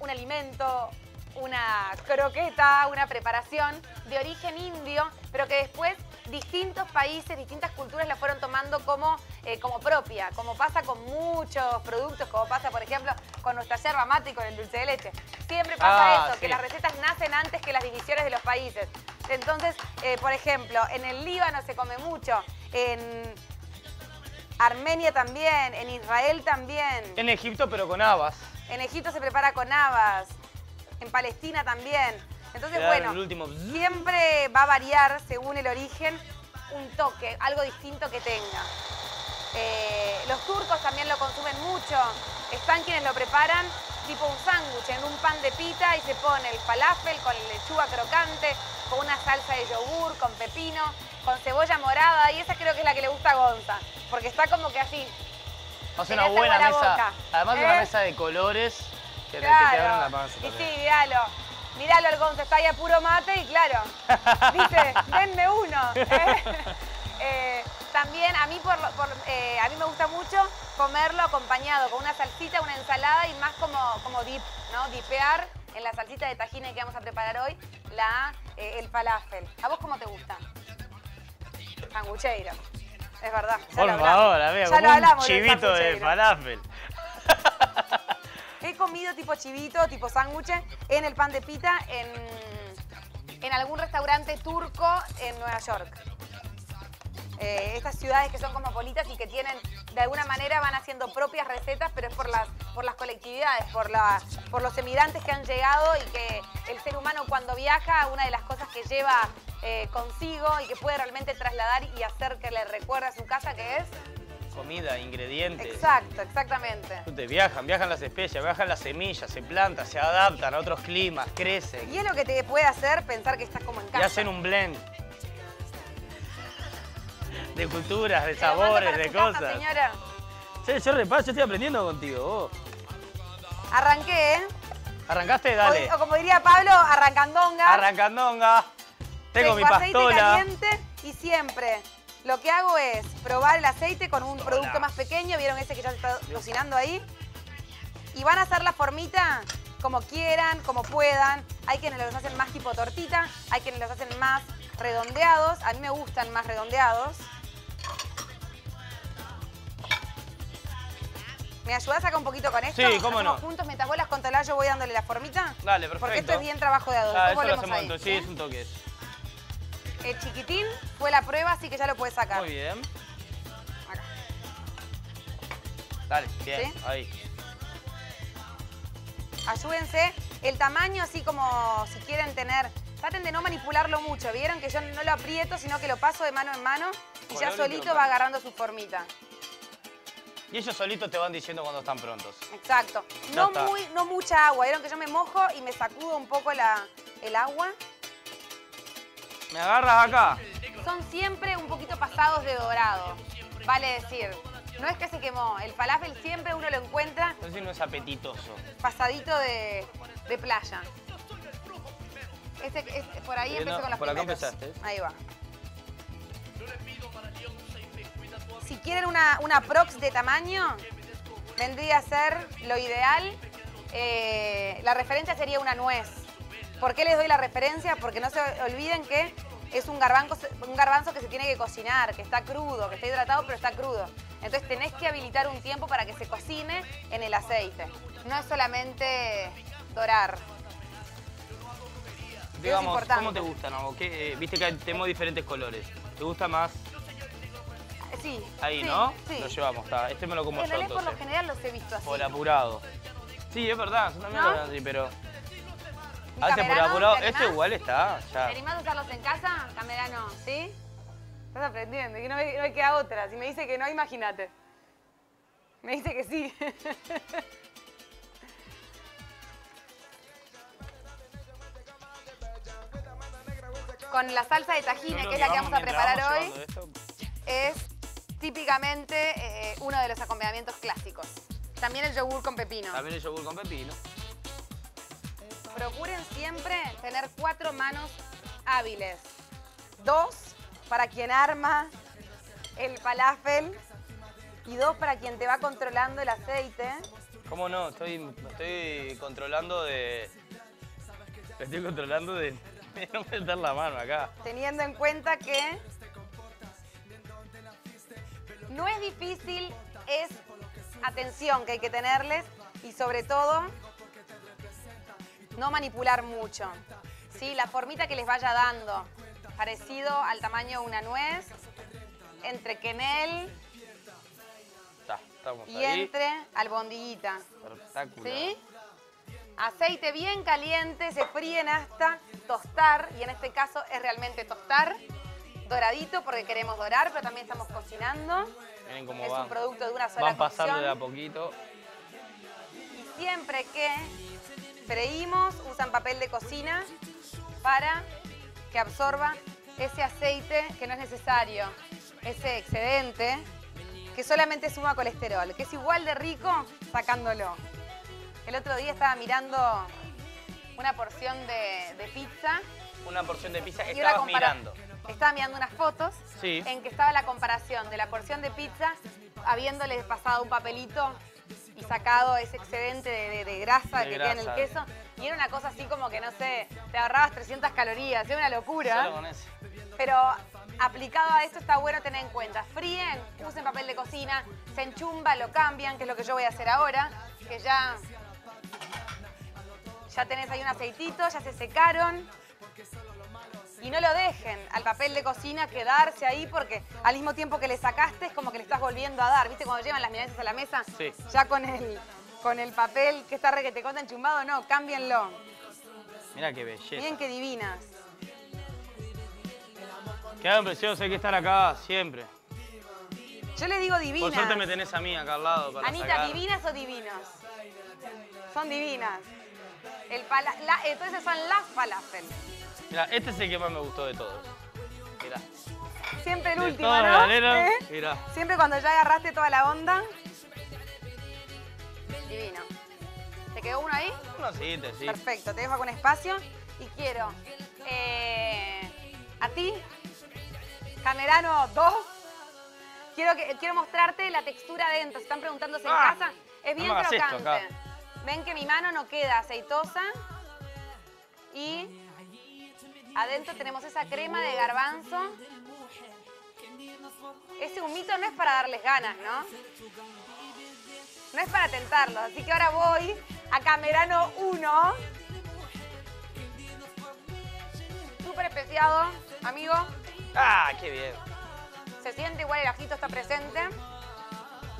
un alimento, una croqueta, una preparación de origen indio, pero que después distintos países, distintas culturas la fueron tomando como, eh, como propia, como pasa con muchos productos, como pasa, por ejemplo, con nuestra yerba mate y con el dulce de leche. Siempre pasa Ah, eso, sí. que las recetas nacen antes que las divisiones de los países. Entonces, eh, por ejemplo, en el Líbano se come mucho, en Armenia también, en Israel también. En Egipto, pero con habas. En Egipto se prepara con habas, en Palestina también. Entonces, bueno, el último siempre va a variar según el origen un toque, algo distinto que tenga. Eh, los turcos también lo consumen mucho. Están quienes lo preparan tipo un sándwich en un pan de pita y se pone el falafel con lechuga crocante, con una salsa de yogur, con pepino, con cebolla morada y esa creo que es la que le gusta a Gonza, porque está como que así. Hace una buena mesa. boca. Además de ¿Eh? una mesa de colores que, te- que te abren la panza. Y también. sí, míralo. Míralo el Gonza, está ahí a puro mate y claro, <laughs> dice, denme uno. ¿eh? <laughs> Eh, también a mí, por, lo- por, eh, a mí me gusta mucho comerlo acompañado con una salsita, una ensalada y más como, como dip, ¿no? Dipear en la salsita de tajina que vamos a preparar hoy, la, eh, el falafel. ¿A vos cómo te gusta? Sangucheiro. Es verdad. ya Por lo favor, amigo, Ya como lo un hablamos del chivito de falafel. He comido tipo chivito, tipo sándwich, en el pan de pita, en, en algún restaurante turco en Nueva York. Eh, estas ciudades que son cosmopolitas y que tienen, de alguna manera van haciendo propias recetas, pero es por las, por las colectividades, por, la, por los emigrantes que han llegado y que el ser humano cuando viaja, una de las cosas que lleva eh, consigo y que puede realmente trasladar y hacer que le recuerde a su casa, que es... Comida, ingredientes. Exacto, exactamente. Te viajan, viajan las especies, viajan las semillas, se plantan, se adaptan a otros climas, crecen Y es lo que te puede hacer pensar que estás como en y casa. hacen un blend de culturas, de sabores, de cosas. señora. Sí, yo repaso, yo estoy aprendiendo contigo. vos. Arranqué, ¿eh? ¿Arrancaste? Dale. O, o como diría Pablo, arrancandonga. Arrancandonga. Tengo mi aceite pastola. caliente y siempre lo que hago es probar el aceite con un producto más pequeño. ¿Vieron ese que ya se está cocinando ahí? Y van a hacer la formita como quieran, como puedan. Hay quienes los hacen más tipo tortita, hay quienes los hacen más redondeados. A mí me gustan más redondeados. ¿Me ayudás acá un poquito con esto? Sí, cómo ¿Hacemos no. juntos mientras vos las controlás, yo voy dándole la formita? Dale, perfecto. Porque esto es bien trabajo de a dos. Ah, eso lo hacemos ahí. Sí, es un toque. El chiquitín fue la prueba, así que ya lo puedes sacar. Muy bien. Acá. Dale, bien. ¿Sí? Ahí. Ayúdense. El tamaño, así como si quieren tener... Traten de no manipularlo mucho. Vieron que yo no lo aprieto, sino que lo paso de mano en mano y ya solito va agarrando su formita. Y ellos solitos te van diciendo cuando están prontos. Exacto. Ya No, está. muy, no mucha agua. Vieron que yo me mojo y me sacudo un poco la, el agua. ¿Me agarras acá? Son siempre un poquito pasados de dorado. Vale decir, no es que se quemó. El falafel siempre uno lo encuentra No sé si no es apetitoso. pasadito de, de playa. Ese, ese- por ahí Eh, empecé no, con los por acá empezaste. Ahí va. Si quieren una, una prox de tamaño, vendría a ser lo ideal. eh, la referencia sería una nuez. ¿Por qué les doy la referencia? Porque no se olviden que es un garbanzo, un garbanzo que se tiene que cocinar, que está crudo, que está hidratado, pero está crudo. Entonces tenés que habilitar un tiempo para que se cocine en el aceite. No es solamente dorar. Digamos. ¿cómo te gustan? o qué? Eh, Viste que tenemos diferentes colores. ¿Te gusta más Sí. ahí, sí, no? Sí. Lo llevamos, está. Este me lo como en yo realidad por lo general los he visto así. Por apurado. Sí, es verdad, también ¿No? así, pero. ¿Y A veces por apurado. te Este igual está, ¿Te ya. animás a usarlos en casa, Camerano? ¿Sí? Estás aprendiendo, que no me, no me queda otra. Si me dice que no, imagínate. Me dice que sí. <laughs> Con la salsa de tajine, que es la que vamos a preparar hoy, es típicamente eh, uno de los acompañamientos clásicos. También el yogur con pepino. También el yogur con pepino. Procuren siempre tener cuatro manos hábiles. Dos para quien arma el falafel y dos para quien te va controlando el aceite. ¿Cómo no? Estoy, estoy controlando de. me Estoy controlando de <laughs> no meter la mano acá. Teniendo en cuenta que no es difícil, es atención que hay que tenerles y sobre todo no manipular mucho. ¿sí? La formita que les vaya dando, parecido al tamaño de una nuez, entre quenel Está, y ahí. entre albondiguita. ¿Sí? Aceite bien caliente, se fríen hasta tostar, y en este caso es realmente tostar, doradito porque queremos dorar, pero también estamos cocinando. Miren cómo Es un producto de una sola Van pasando cocción. de a poquito. Y siempre que freímos, usan papel de cocina para que absorba ese aceite que no es necesario, ese excedente que solamente suma colesterol, que es igual de rico sacándolo. El otro día estaba mirando una porción de, de pizza Una porción de pizza. una Estabas mirando. Estaba mirando unas fotos Sí. en que estaba la comparación de la porción de pizza habiéndole pasado un papelito y sacado ese excedente de, de- de grasa De que tiene el grasa. queso. Y era una cosa así como que, no sé, te ahorrabas 300 calorías, era una locura. Solo con ese. Pero aplicado a esto está bueno tener en cuenta. Fríen, usen papel de cocina, se enchumba, lo cambian, que es lo que yo voy a hacer ahora, que ya, ya tenés ahí un aceitito, ya se secaron. Y no lo dejen al papel de cocina quedarse ahí porque al mismo tiempo que le sacaste es como que le estás volviendo a dar. ¿Viste cuando llevan las milanesas a la mesa? Sí. Ya con el, con el papel que está re que te conta enchumbado, no, cámbienlo. Mira qué belleza. Miren qué divinas. Quedan preciosos, hay que estar acá siempre. Yo le digo divinas. Por suerte me tenés a mí acá al lado para Anita, sacar. ¿divinas o divinos? Son divinas. El pala- la- entonces son las falafel. Mira, este es el que más me gustó de todos. Mira. Siempre el De último, ¿no? los galeros, ¿Eh? mirá. Siempre cuando ya agarraste toda la onda. Divino. ¿Te quedó uno ahí? Un aceite, sí. Perfecto, te dejo con espacio y quiero eh, a ti, Camerano 2, quiero, que, quiero mostrarte la textura adentro. Se están preguntándose en Ah, casa. Es bien crocante. Ven que mi mano no queda aceitosa y adentro tenemos esa crema de garbanzo. Ese humito no es para darles ganas, ¿no? No es para tentarlos, así que ahora voy a Camerano 1. Súper especiado, amigo. Ah, qué bien. Se siente igual el ajito está presente.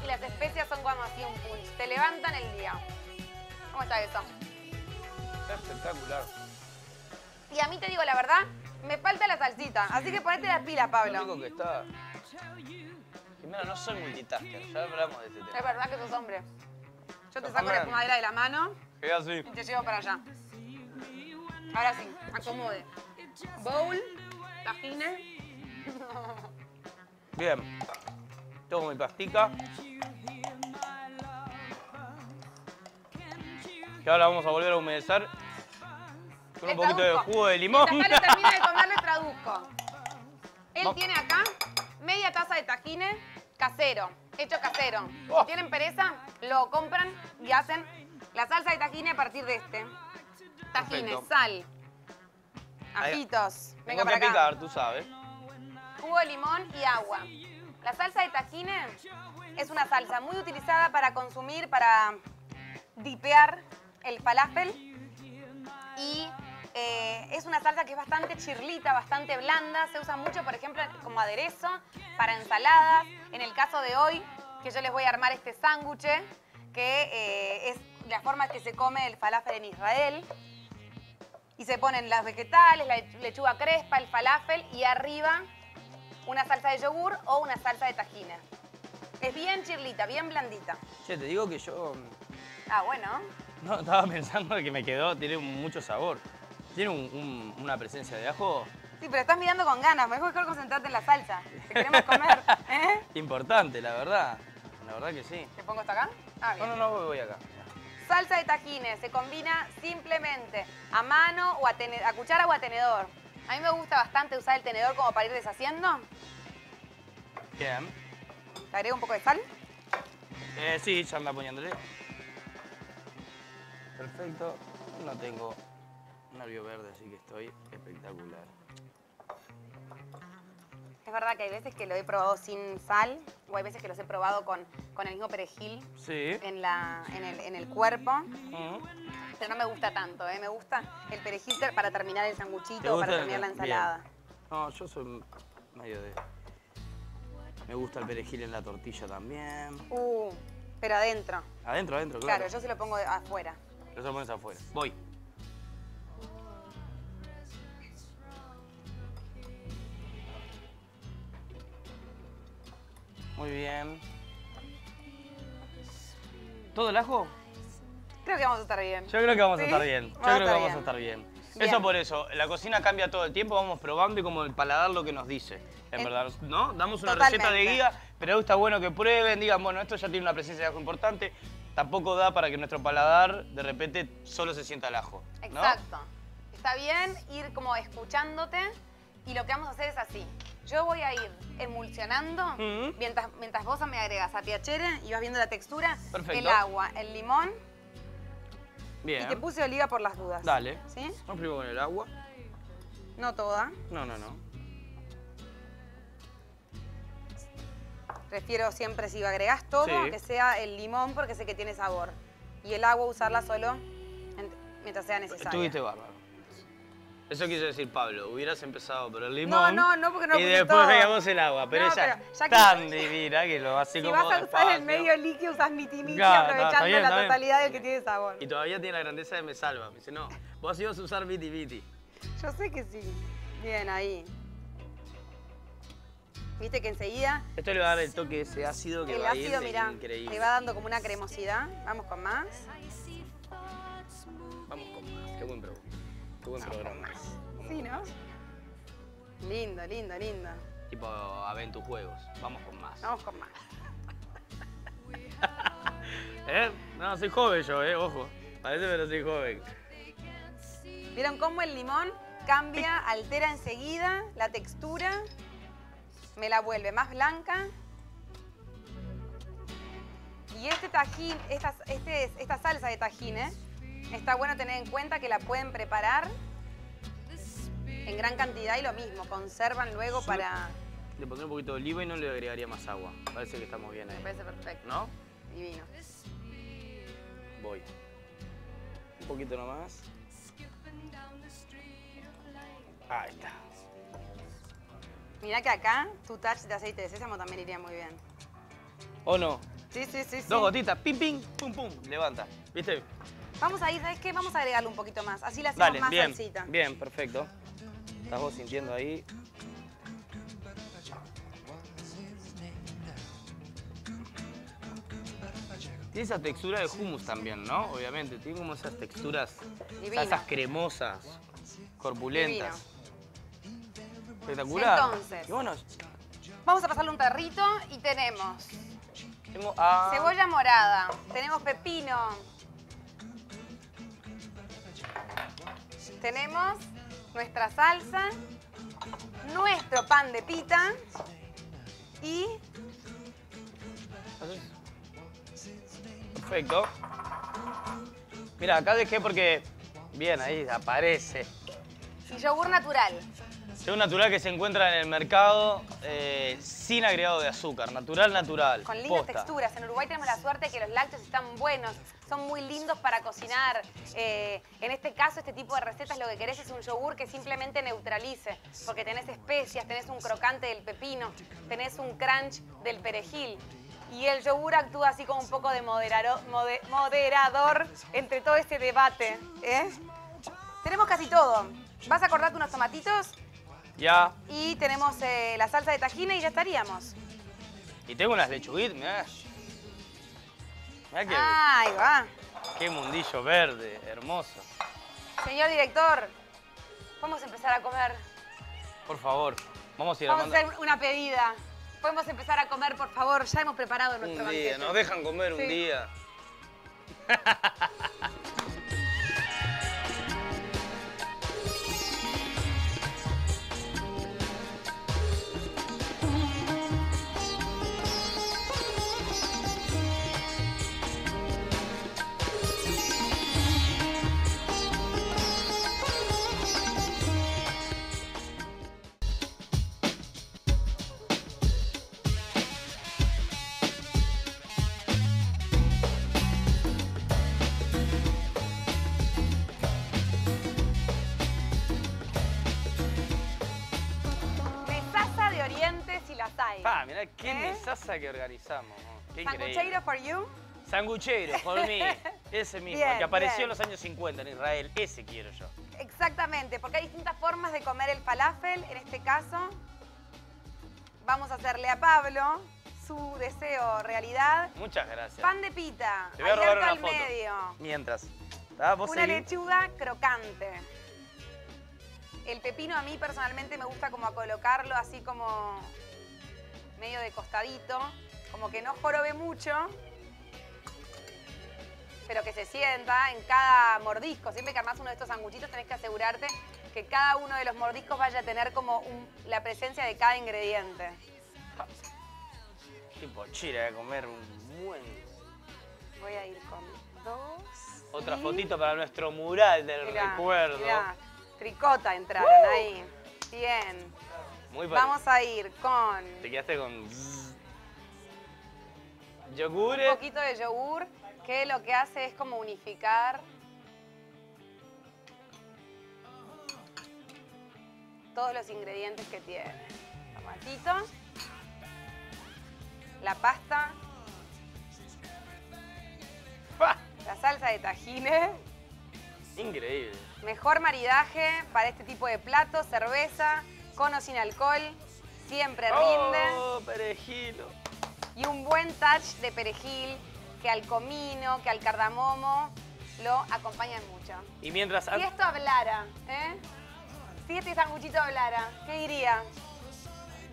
Y las especias son como así un punch. Te levantan el día. ¿Cómo está eso? Está espectacular. Y a mí te digo la verdad, me falta la salsita. Así que ponete las pilas, Qué Pablo. rico que está. Primero, no soy multitasker, ya hablamos de este Es tema. verdad que sos hombre. Yo te saco la espumadera de la mano Queda así. y te llevo para allá. Ahora sí, acomode. Bowl, tajines. <laughs> Bien. Tengo mi pastica. Que ahora vamos a volver a humedecer con un poquito de jugo de limón. Calo termina de comer, le <laughs> traduzco. Él tiene acá media taza de tajines casero, hecho casero. Oh. Si tienen pereza, lo compran y hacen la salsa de tajines a partir de este. Tajines, Perfecto. sal, ajitos. Tengo Venga que para acá. picar, tú sabes. jugo de limón y agua. La salsa de tajines es una salsa muy utilizada para consumir, para dipear el falafel. Y eh, es una salsa que es bastante chirlita, bastante blanda. Se usa mucho, por ejemplo, como aderezo para ensaladas. En el caso de hoy, que yo les voy a armar este sándwich, que eh, es la forma que se come el falafel en Israel. Y se ponen las vegetales, la lechuga crespa, el falafel y arriba una salsa de yogur o una salsa de tajina. Es bien chirlita, bien blandita. Che, te digo que yo Ah, bueno. no, estaba <laughs> pensando que me quedó, tiene mucho sabor. Tiene un- un- una presencia de ajo Sí, pero estás mirando con ganas. Mejor mejor concentrarte en la salsa. Te queremos comer. <laughs> ¿eh? importante, la verdad. La verdad que sí. ¿Te pongo esto acá? Ah, No, bien. no, no, voy, voy acá. Salsa de tajines se combina simplemente a mano o a, a cuchara o a tenedor. A mí me gusta bastante usar el tenedor como para ir deshaciendo. Bien. Le agrego un poco de sal. Eh, sí, ya anda poniéndole. Perfecto. No tengo nervio verde, así que estoy espectacular. Es verdad que hay veces que lo he probado sin sal o hay veces que los he probado con, con el mismo perejil Sí. en, la, en, el, en el cuerpo. Pero no me gusta tanto, ¿eh? Me gusta el perejil para terminar el ¿Te sanguchito o para el- terminar la bien. ensalada. No, yo soy medio de... Me gusta el perejil en la tortilla también. Uh, pero adentro. Adentro, adentro, claro. Claro, yo se lo pongo afuera. Eso lo pones afuera. Voy. Muy bien. ¿Todo el ajo? Creo que vamos a estar bien. Yo creo que vamos a estar bien. Yo Vamos creo que vamos bien. a estar bien. Bien. Eso por eso, la cocina cambia todo el tiempo, vamos probando y como el paladar lo que nos dice. En En- verdad, ¿no? Damos una Totalmente. receta de guía, pero está bueno que prueben, digan, bueno, esto ya tiene una presencia de ajo importante. Tampoco da para que nuestro paladar de repente solo se sienta el ajo. ¿no? Exacto. Está bien ir como escuchándote y lo que vamos a hacer es así. Yo voy a ir emulsionando mientras, mientras vos me agregas a piacere y vas viendo la textura, Perfecto. el agua, el limón Bien. y te puse oliva por las dudas. Dale. ¿Sí? Vamos primero con el agua. No toda. No, no, no. Prefiero siempre si agregás todo Sí. que sea el limón porque sé que tiene sabor. Y el agua usarla solo en- mientras sea necesario. Estuviste bárbaro. Eso quiso decir Pablo, hubieras empezado por el limón. No, no, no, porque no Y después veíamos el agua, pero No, ella es ya que- tan divina que lo hace Si como vas a usar el medio líquido, usás miti miti Claro, aprovechando está bien, la bien. totalidad del que tiene sabor. Y todavía tiene la grandeza de me salva. Me dice, no, vos ibas a usar viti viti. Yo sé que sí. Bien, ahí. Viste que enseguida Esto le va a dar el toque ese ácido que el va a ir ácido, de mirá, increíble. le va dando como una cremosidad. Vamos con más. Vamos con más. Qué buen programa. Qué buen programa. Sí, ¿no? Lindo, lindo, lindo. Tipo Aventus Juegos. Vamos con más. Vamos con más. <laughs> ¿Eh? No, soy joven yo, ¿eh? Ojo. Parece pero soy joven. ¿Vieron cómo el limón cambia, altera enseguida la textura? Me la vuelve más blanca. Y este tajín, esta, este, esta salsa de tajín, ¿eh? Está bueno tener en cuenta que la pueden preparar en gran cantidad y lo mismo, conservan luego para... Le pondré un poquito de oliva y no le agregaría más agua. Parece que estamos bien Me ahí. parece perfecto. ¿No? Divino. Voy. Un poquito nomás. Ahí está. Mirá que acá tu touch de aceite de sésamo también iría muy bien. ¿O no? Sí, sí, sí, sí. Dos gotitas, pim, pim, pum, pum. Levanta. ¿Viste? Vamos a ir, ¿sabes qué? Vamos a agregarle un poquito más. Así le hacemos Dale, más bien. salsita. Bien, perfecto. Estás vos sintiendo ahí. Tiene esa textura de hummus también, ¿no? Obviamente, tiene como esas texturas, Divino. salsas cremosas, corpulentas. Espectacular. Entonces. Y bueno, Vamos a pasarle un tarrito y tenemos ah, cebolla morada, tenemos pepino, tenemos nuestra salsa, nuestro pan de pita y Perfecto. Mira, acá dejé porque... Bien, ahí aparece. y yogur natural. Es un natural que se encuentra en el mercado eh, sin agregado de azúcar. Natural, natural. Con lindas Posta. texturas. En Uruguay tenemos la suerte que los lácteos están buenos, son muy lindos para cocinar. Eh, en este caso, este tipo de recetas lo que querés es un yogur que simplemente neutralice, porque tenés especias, tenés un crocante del pepino, tenés un crunch del perejil. Y el yogur actúa así como un poco de moderaro- mode- moderador entre todo este debate. ¿eh? Tenemos casi todo. Vas a cortarte unos tomatitos Ya. y tenemos eh, la salsa de tajina y ya estaríamos. Y tengo unas lechuguitas, mirá. Mirá qué, Ahí va. qué mundillo verde, hermoso. Señor director, vamos a empezar a comer. Por favor, vamos a ir Vamos a armando. hacer una pedida. Podemos empezar a comer, por favor. Ya hemos preparado nuestro Un día, banquete. nos dejan comer Sí. un día. <laughs> mesaza que organizamos. Qué increíble. Sangucheiro for you. Sanguchero, por mí. <laughs> Ese mismo, Bien, el que apareció bien. en los años 50 en Israel. Ese quiero yo. Exactamente, porque hay distintas formas de comer el falafel. En este caso, vamos a hacerle a Pablo su deseo realidad. Muchas gracias. Pan de pita, Te voy a robar una al foto. medio. Mientras. ¿Tá? ¿Vos Una lechuga crocante. El pepino a mí personalmente me gusta como a colocarlo así como medio de costadito, como que no jorobe mucho, pero que se sienta en cada mordisco. Siempre que armás uno de estos sanguchitos tenés que asegurarte que cada uno de los mordiscos vaya a tener como un- la presencia de cada ingrediente. Tipo chira de comer un buen. Voy a ir con dos. Otra y- fotito para nuestro mural del Mirá, recuerdo. mirá, tricota entraron ahí. Bien. Muy Vamos a ir con Te quedaste con. un Yogure. poquito de yogur que lo que hace es como unificar todos los ingredientes que tiene. Tomatito, la pasta, la salsa de tajines. Increíble. Mejor maridaje para este tipo de platos, cerveza, con o sin alcohol, siempre rinde. Oh, perejilo. Y un buen touch de perejil que al comino, que al cardamomo lo acompañan mucho. Y mientras. Si esto hablara, ¿eh? Si este sanguchito hablara, ¿qué diría?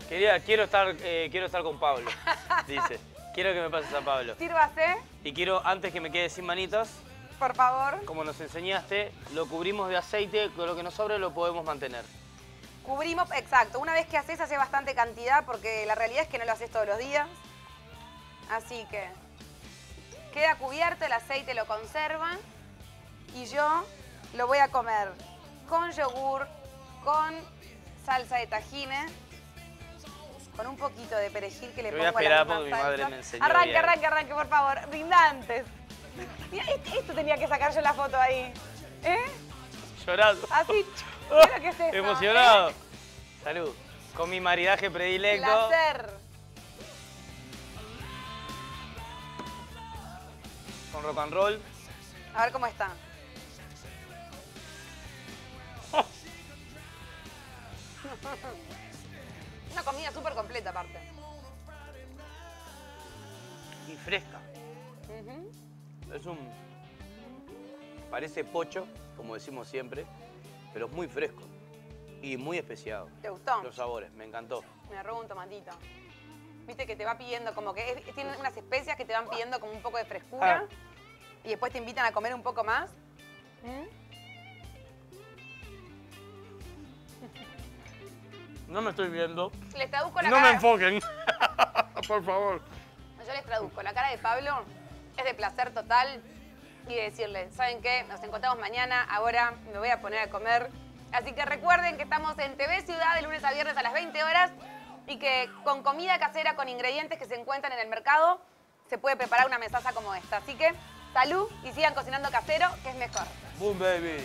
Quería, quiero estar, eh, quiero estar con Pablo. <laughs> Dice. Quiero que me pases a Pablo. Sírvase, Y quiero, antes que me quede sin manitas, por favor. como nos enseñaste, lo cubrimos de aceite, con lo que nos sobre lo podemos mantener. Cubrimos, exacto. Una vez que haces, hace bastante cantidad porque la realidad es que no lo haces todos los días. Así que queda cubierto, el aceite lo conserva y yo lo voy a comer con yogur, con salsa de tajines, con un poquito de perejil que le Yo voy a pongo a la esperar misma porque mi madre me enseñó Arranque, bien. arranque, arranque, por favor. Brindantes. Mira, esto esto tenía que sacar yo la foto ahí. ¿Eh? Llorando. Así. <laughs> Mira que es eso, Emocionado. ¿eh? Salud. Con mi maridaje predilecto. Placer. Con rock and roll. A ver cómo está. <laughs> Una comida súper completa aparte. Y fresca. Es un... Parece pocho, como decimos siempre, pero es muy fresco y muy especiado. ¿Te gustó? Los sabores, me encantó. Me robo un tomatito. Viste que te va pidiendo como que es- tiene unas especias que te van pidiendo como un poco de frescura Ah. y después te invitan a comer un poco más. ¿Mm? No me estoy viendo. Les traduzco la No me cara. enfoquen. <laughs> Por favor. Yo les traduzco. La cara de Pablo es de placer total y de decirle, ¿saben qué? Nos encontramos mañana, ahora me voy a poner a comer. Así que recuerden que estamos en TV Ciudad de lunes a viernes a las 20 horas y que con comida casera, con ingredientes que se encuentran en el mercado, se puede preparar una mesaza como esta. Así que salud y sigan cocinando casero, que es mejor. Boom, baby.